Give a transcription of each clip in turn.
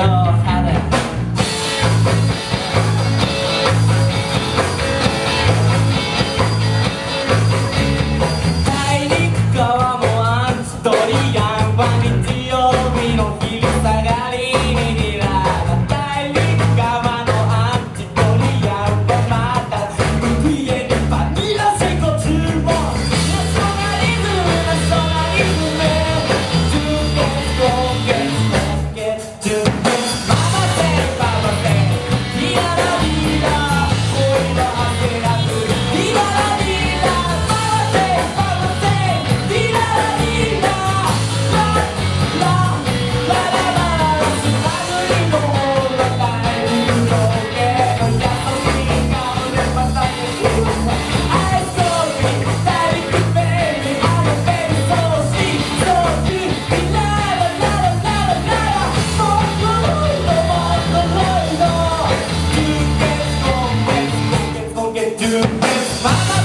Yeah. do it, I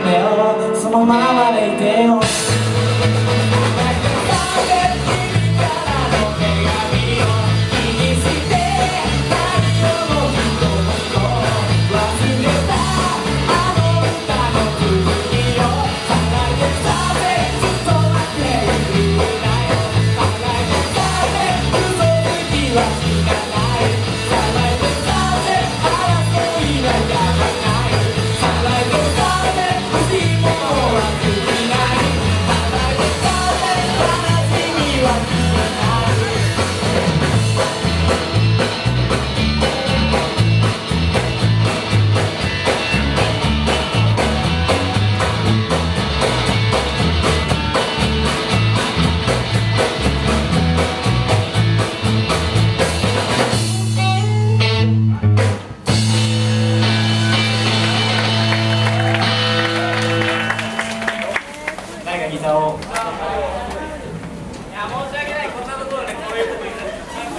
melody, someone might let it down.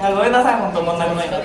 あごめんなさい本当問題中ないなっ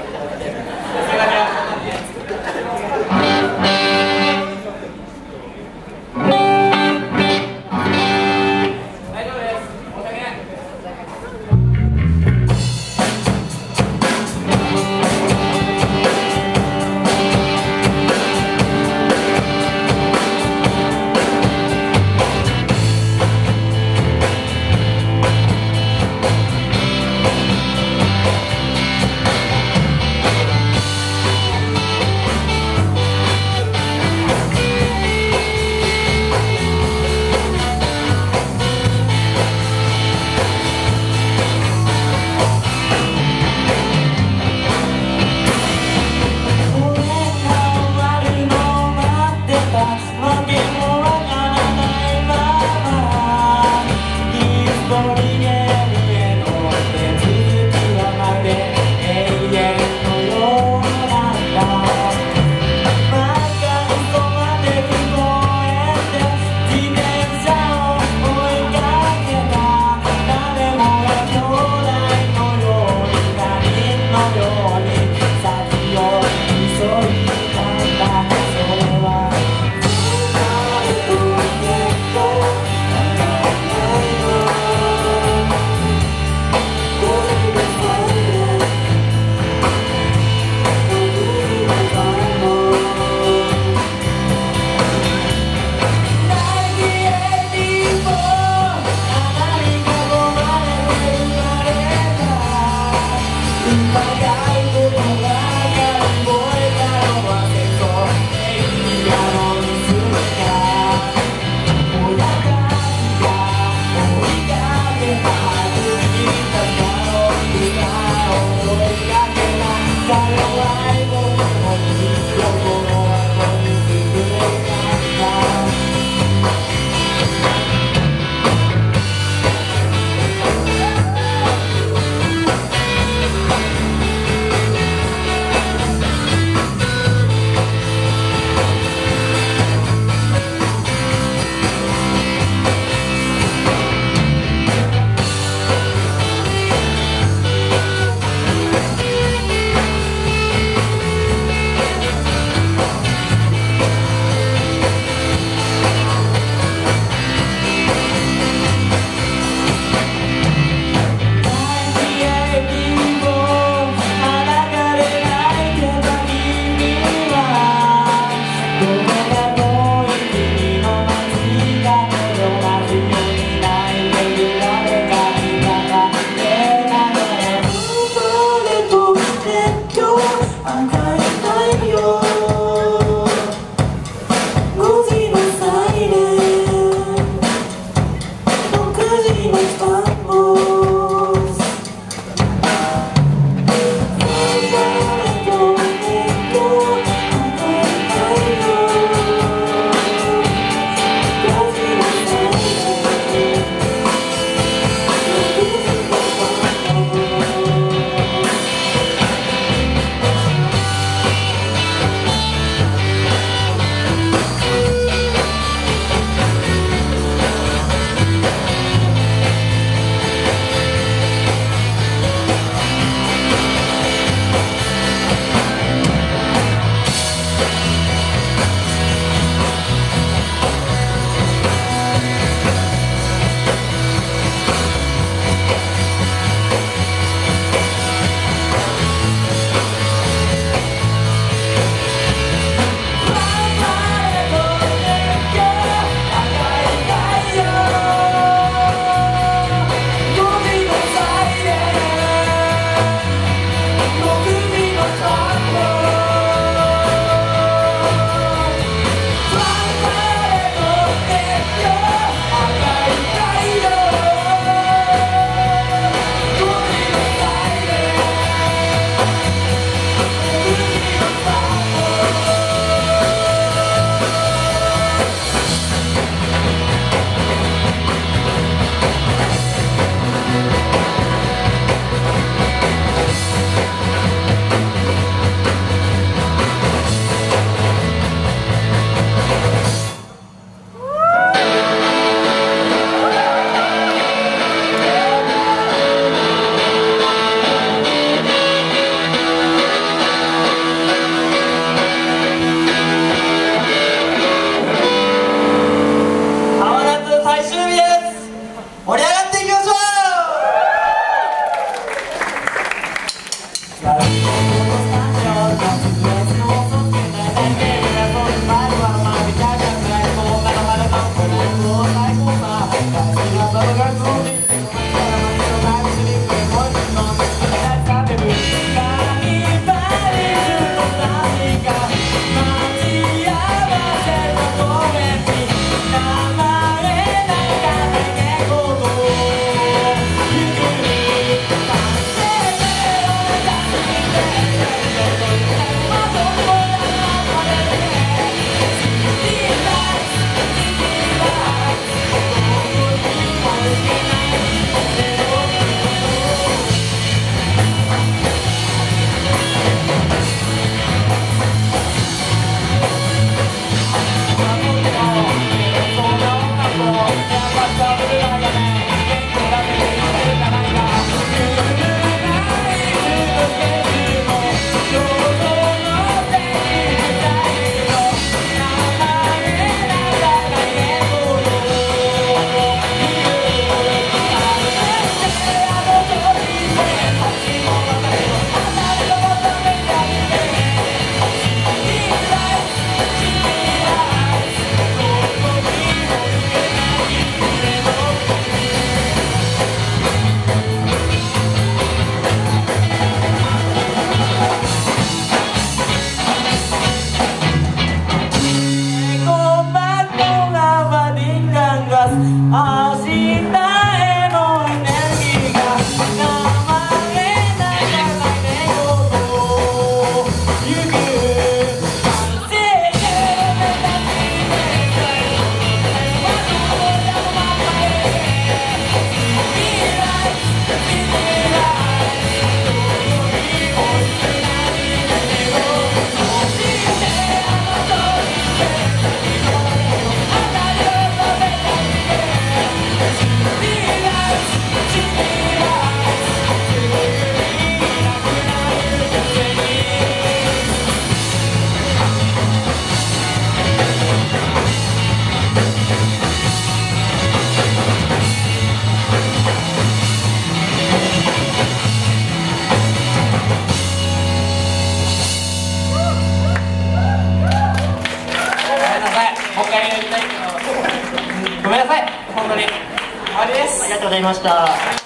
ございました